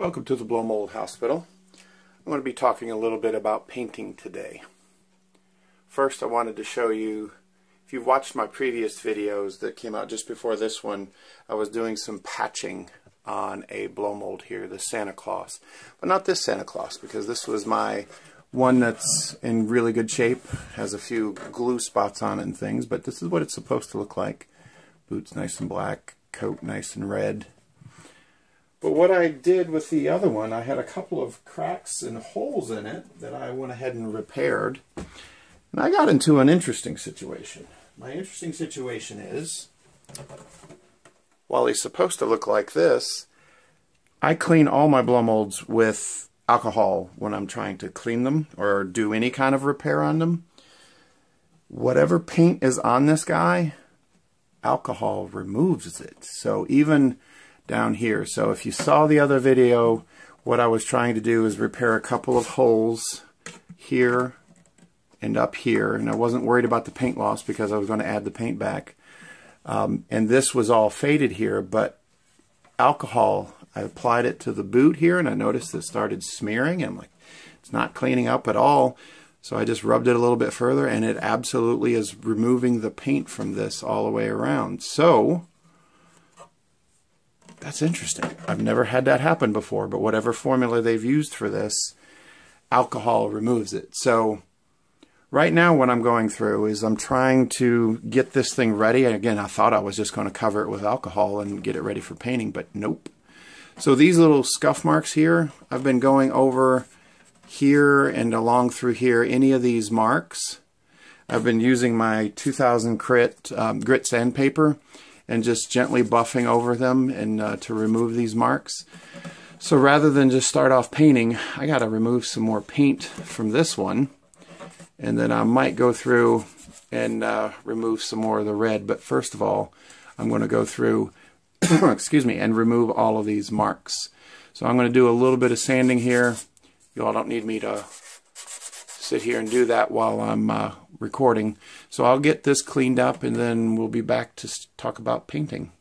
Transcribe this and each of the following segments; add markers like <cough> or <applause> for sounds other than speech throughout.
Welcome to the Blow Mold Hospital. I'm going to be talking a little bit about painting today. First I wanted to show you, if you've watched my previous videos that came out just before this one, I was doing some patching on a blow mold here, the Santa Claus. But not this Santa Claus, because this was my one that's in really good shape, has a few glue spots on it and things, but this is what it's supposed to look like. Boots nice and black, coat nice and red, but what I did with the other one, I had a couple of cracks and holes in it that I went ahead and repaired. And I got into an interesting situation. My interesting situation is, while he's supposed to look like this, I clean all my blow molds with alcohol when I'm trying to clean them or do any kind of repair on them. Whatever paint is on this guy, alcohol removes it. So even down here. So if you saw the other video, what I was trying to do is repair a couple of holes here and up here. And I wasn't worried about the paint loss because I was going to add the paint back. Um, and this was all faded here, but alcohol, I applied it to the boot here and I noticed it started smearing. And I'm like, it's not cleaning up at all. So I just rubbed it a little bit further and it absolutely is removing the paint from this all the way around. So that's interesting. I've never had that happen before, but whatever formula they've used for this, alcohol removes it. So right now what I'm going through is I'm trying to get this thing ready. And again, I thought I was just going to cover it with alcohol and get it ready for painting, but nope. So these little scuff marks here, I've been going over here and along through here, any of these marks. I've been using my 2000 Crit um, grit sandpaper and just gently buffing over them and uh, to remove these marks. So rather than just start off painting, I got to remove some more paint from this one. And then I might go through and uh, remove some more of the red. But first of all, I'm going to go through, <coughs> excuse me, and remove all of these marks. So I'm going to do a little bit of sanding here. You all don't need me to sit here and do that while I'm uh, recording. So I'll get this cleaned up and then we'll be back to talk about painting.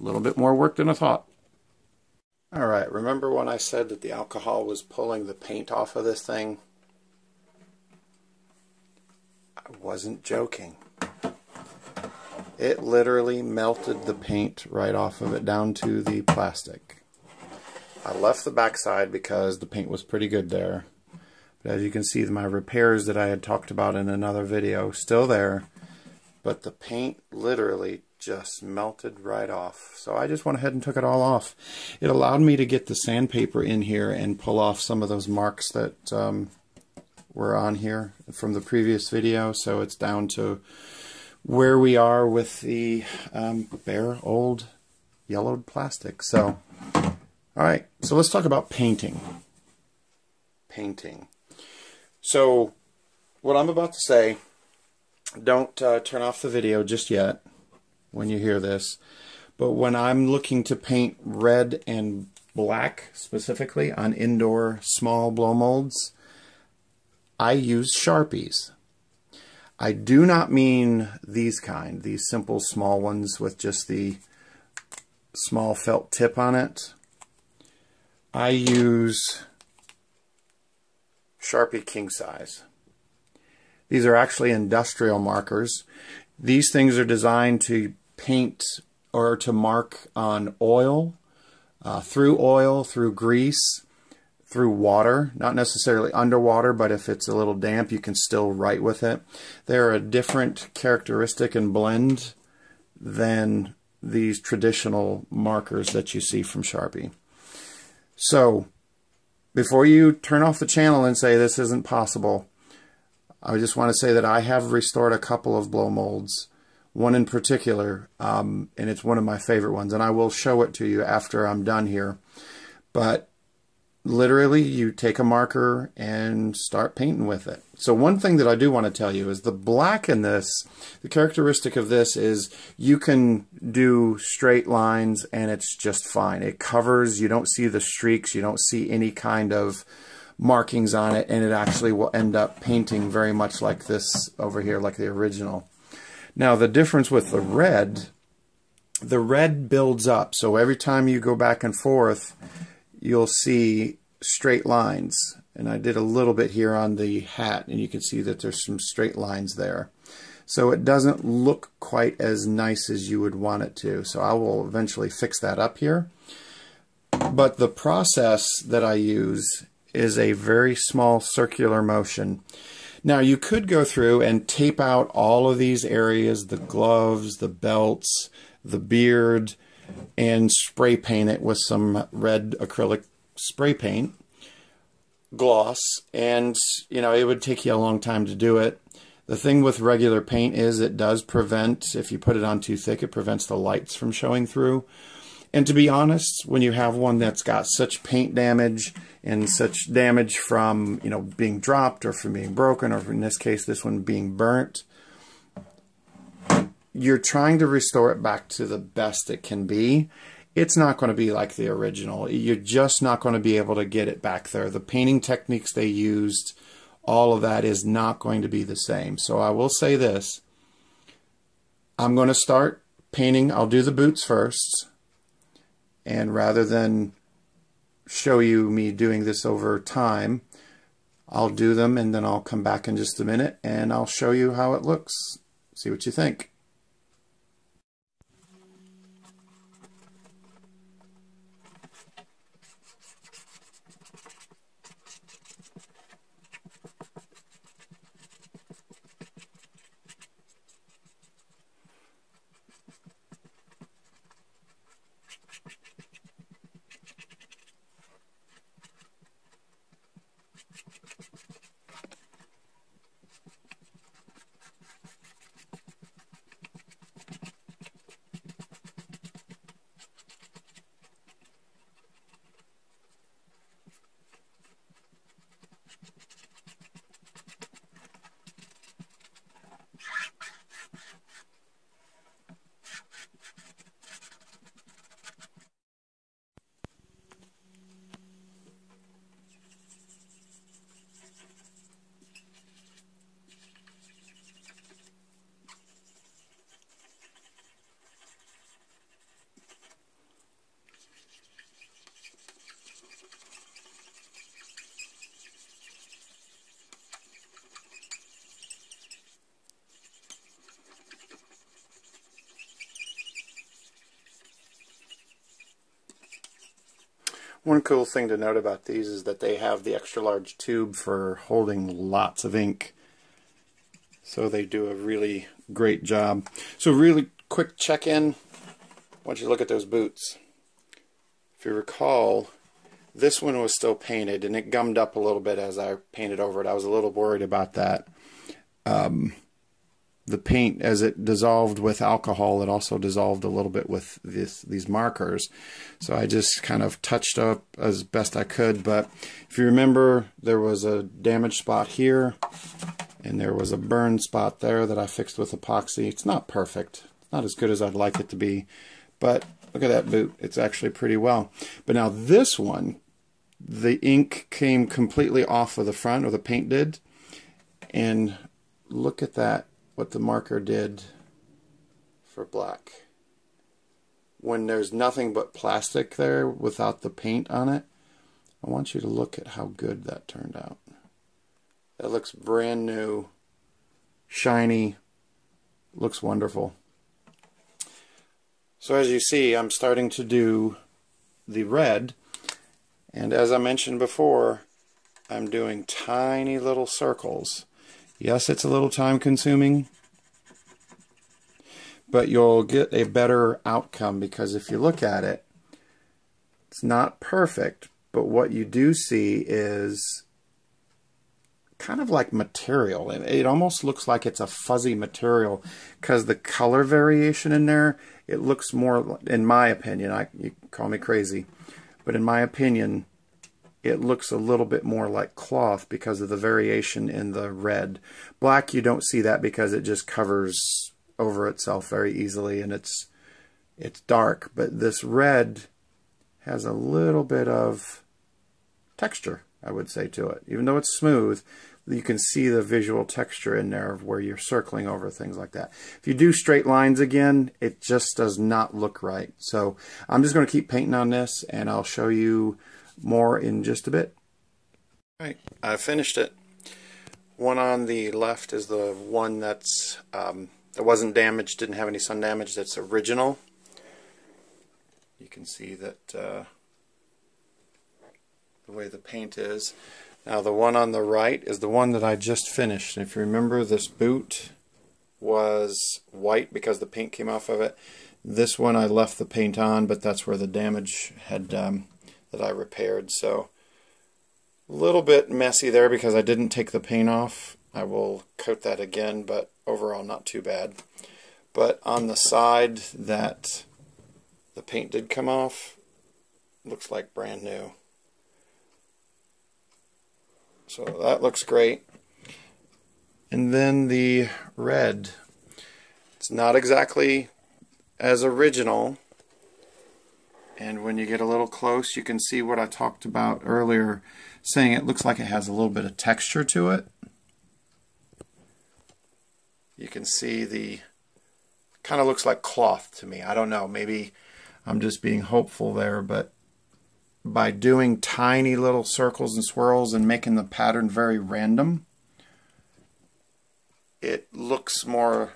A little bit more work than I thought. Alright, remember when I said that the alcohol was pulling the paint off of this thing? I wasn't joking. It literally melted the paint right off of it down to the plastic. I left the backside because the paint was pretty good there. As you can see, my repairs that I had talked about in another video, still there, but the paint literally just melted right off. So I just went ahead and took it all off. It allowed me to get the sandpaper in here and pull off some of those marks that um, were on here from the previous video. So it's down to where we are with the um, bare old yellowed plastic. So, all right, so let's talk about painting. Painting. So, what I'm about to say, don't uh, turn off the video just yet when you hear this. But when I'm looking to paint red and black specifically on indoor small blow molds, I use Sharpies. I do not mean these kind, these simple small ones with just the small felt tip on it. I use Sharpie King Size. These are actually industrial markers. These things are designed to paint or to mark on oil, uh, through oil, through grease, through water, not necessarily underwater, but if it's a little damp, you can still write with it. They're a different characteristic and blend than these traditional markers that you see from Sharpie. So before you turn off the channel and say this isn't possible, I just want to say that I have restored a couple of blow molds, one in particular, um, and it's one of my favorite ones, and I will show it to you after I'm done here. But literally you take a marker and start painting with it. So one thing that I do want to tell you is the black in this, the characteristic of this is you can do straight lines and it's just fine. It covers, you don't see the streaks, you don't see any kind of markings on it and it actually will end up painting very much like this over here, like the original. Now the difference with the red, the red builds up. So every time you go back and forth, you'll see straight lines. And I did a little bit here on the hat, and you can see that there's some straight lines there. So it doesn't look quite as nice as you would want it to. So I will eventually fix that up here. But the process that I use is a very small circular motion. Now you could go through and tape out all of these areas, the gloves, the belts, the beard, and spray paint it with some red acrylic spray paint gloss and you know it would take you a long time to do it. The thing with regular paint is it does prevent if you put it on too thick it prevents the lights from showing through. And to be honest when you have one that's got such paint damage and such damage from you know being dropped or from being broken or in this case this one being burnt you're trying to restore it back to the best it can be it's not going to be like the original. You're just not going to be able to get it back there. The painting techniques they used, all of that is not going to be the same. So I will say this. I'm going to start painting. I'll do the boots first. And rather than show you me doing this over time, I'll do them and then I'll come back in just a minute and I'll show you how it looks. See what you think. One cool thing to note about these is that they have the extra large tube for holding lots of ink. So they do a really great job. So really quick check-in once you look at those boots. If you recall, this one was still painted and it gummed up a little bit as I painted over it. I was a little worried about that. Um, the paint as it dissolved with alcohol it also dissolved a little bit with this, these markers. So I just kind of touched up as best I could but if you remember there was a damaged spot here and there was a burn spot there that I fixed with epoxy. It's not perfect. It's not as good as I'd like it to be but look at that boot. It's actually pretty well. But now this one the ink came completely off of the front or the paint did and look at that what the marker did for black. When there's nothing but plastic there without the paint on it, I want you to look at how good that turned out. That looks brand new, shiny, looks wonderful. So as you see, I'm starting to do the red, and as I mentioned before, I'm doing tiny little circles Yes, it's a little time consuming, but you'll get a better outcome because if you look at it, it's not perfect, but what you do see is kind of like material. It, almost looks like it's a fuzzy material because the color variation in there, it looks more, in my opinion, I, you call me crazy, but in my opinion, it looks a little bit more like cloth because of the variation in the red. Black, you don't see that because it just covers over itself very easily and it's it's dark. But this red has a little bit of texture, I would say, to it. Even though it's smooth, you can see the visual texture in there of where you're circling over things like that. If you do straight lines again, it just does not look right. So I'm just going to keep painting on this and I'll show you more in just a bit. Alright, I finished it. One on the left is the one that's um, that wasn't damaged, didn't have any sun damage, that's original. You can see that uh, the way the paint is. Now the one on the right is the one that I just finished. If you remember this boot was white because the paint came off of it. This one I left the paint on, but that's where the damage had um, that I repaired. So a little bit messy there because I didn't take the paint off. I will coat that again, but overall not too bad. But on the side that the paint did come off, looks like brand new. So that looks great. And then the red. It's not exactly as original. And when you get a little close, you can see what I talked about earlier, saying it looks like it has a little bit of texture to it. You can see the, kind of looks like cloth to me. I don't know, maybe I'm just being hopeful there, but by doing tiny little circles and swirls and making the pattern very random, it looks more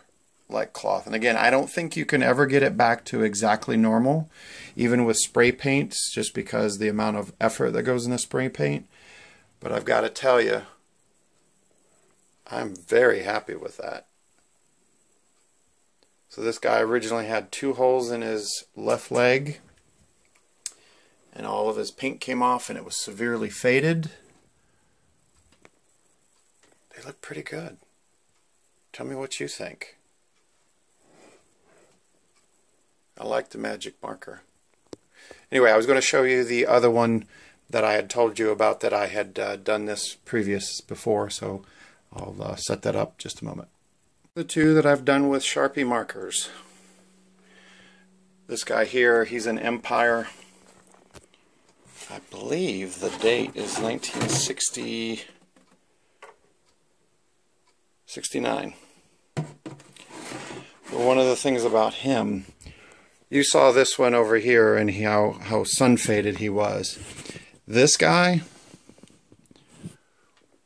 like cloth. And again, I don't think you can ever get it back to exactly normal, even with spray paints, just because the amount of effort that goes into spray paint. But I've got to tell you, I'm very happy with that. So this guy originally had two holes in his left leg and all of his paint came off and it was severely faded. They look pretty good. Tell me what you think. I like the magic marker. Anyway, I was going to show you the other one that I had told you about that I had uh, done this previous before, so I'll uh, set that up just a moment. The two that I've done with Sharpie markers. This guy here, he's an Empire. I believe the date is 1960. 69. But one of the things about him, you saw this one over here and how, how sun faded he was. This guy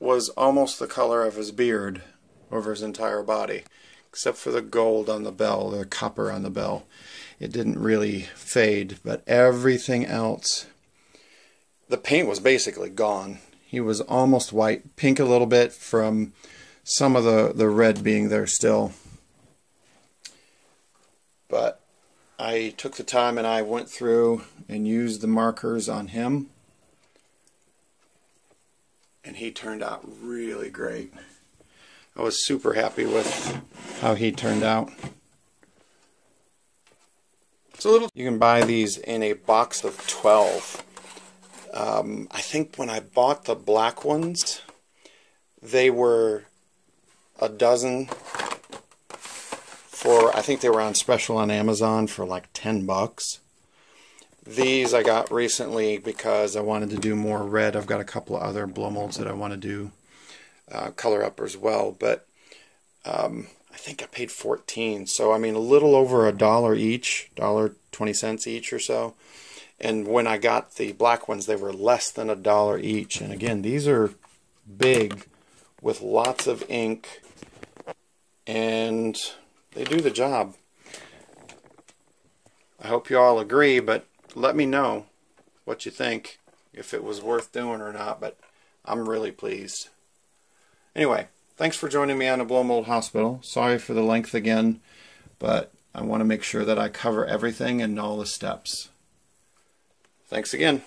was almost the color of his beard over his entire body, except for the gold on the bell, the copper on the bell. It didn't really fade, but everything else, the paint was basically gone. He was almost white, pink a little bit from some of the, the red being there still. But I took the time and I went through and used the markers on him. And he turned out really great. I was super happy with how he turned out. It's a little. You can buy these in a box of 12. Um, I think when I bought the black ones, they were a dozen for I think they were on special on Amazon for like 10 bucks. These I got recently because I wanted to do more red. I've got a couple of other blow molds that I want to do uh, color up as well, but um, I think I paid 14. So I mean a little over a dollar each, dollar 20 cents each or so. And when I got the black ones, they were less than a dollar each. And again, these are big with lots of ink and they do the job. I hope you all agree, but let me know what you think, if it was worth doing or not, but I'm really pleased. Anyway, thanks for joining me on the Blow Mold Hospital. Sorry for the length again, but I want to make sure that I cover everything and all the steps. Thanks again.